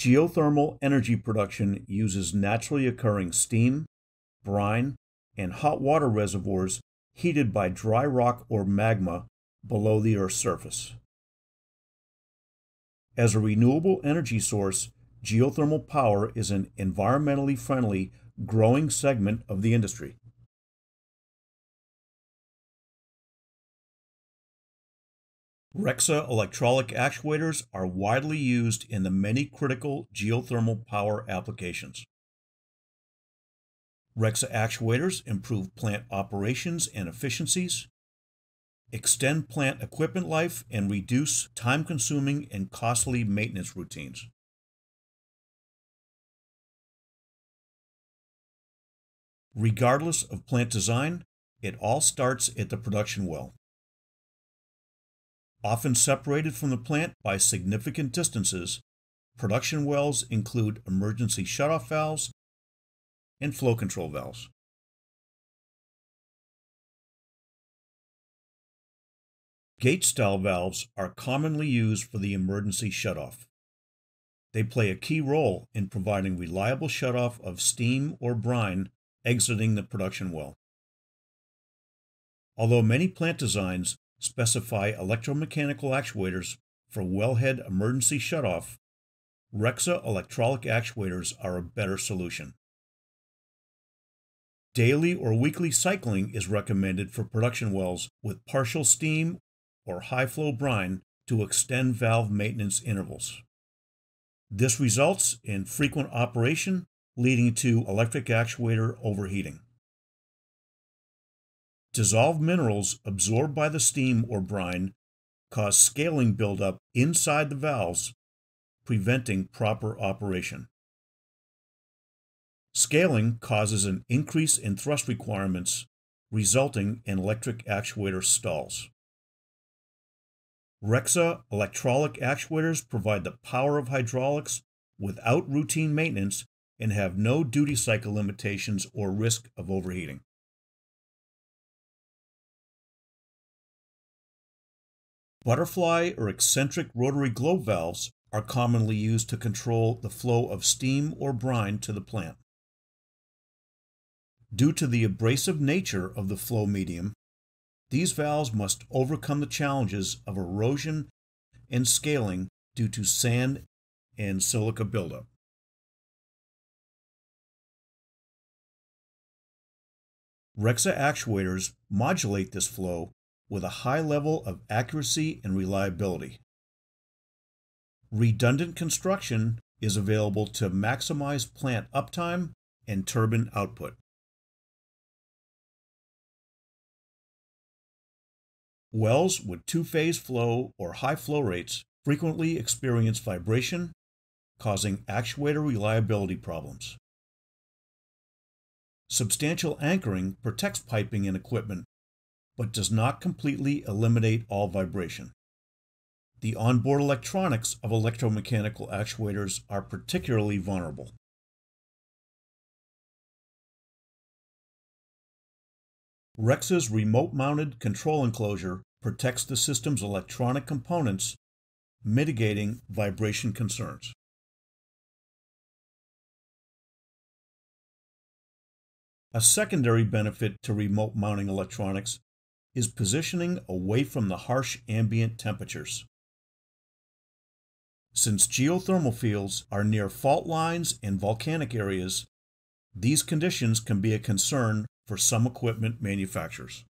Geothermal energy production uses naturally occurring steam, brine, and hot water reservoirs heated by dry rock or magma below the Earth's surface. As a renewable energy source, geothermal power is an environmentally friendly, growing segment of the industry. REXA Electraulic actuators are widely used in the many critical geothermal power applications. REXA actuators improve plant operations and efficiencies, extend plant equipment life, and reduce time consuming and costly maintenance routines. Regardless of plant design, it all starts at the production well. Often separated from the plant by significant distances, production wells include emergency shutoff valves and flow control valves. Gate style valves are commonly used for the emergency shutoff. They play a key role in providing reliable shutoff of steam or brine exiting the production well. Although many plant designs specify electromechanical actuators for wellhead emergency shutoff, REXA Electraulic actuators are a better solution. Daily or weekly cycling is recommended for production wells with partial steam or high flow brine to extend valve maintenance intervals. This results in frequent operation, leading to electric actuator overheating. Dissolved minerals absorbed by the steam or brine cause scaling buildup inside the valves, preventing proper operation. Scaling causes an increase in thrust requirements, resulting in electric actuator stalls. REXA Electraulic actuators provide the power of hydraulics without routine maintenance and have no duty cycle limitations or risk of overheating. Butterfly or eccentric rotary globe valves are commonly used to control the flow of steam or brine to the plant. Due to the abrasive nature of the flow medium, these valves must overcome the challenges of erosion and scaling due to sand and silica buildup. REXA actuators modulate this flow with a high level of accuracy and reliability. Redundant construction is available to maximize plant uptime and turbine output. Wells with two-phase flow or high flow rates frequently experience vibration, causing actuator reliability problems. Substantial anchoring protects piping and equipment but does not completely eliminate all vibration. The onboard electronics of electromechanical actuators are particularly vulnerable. REXA's remote-mounted control enclosure protects the system's electronic components, mitigating vibration concerns. A secondary benefit to remote mounting electronics is positioning away from the harsh ambient temperatures. Since geothermal fields are near fault lines and volcanic areas, these conditions can be a concern for some equipment manufacturers.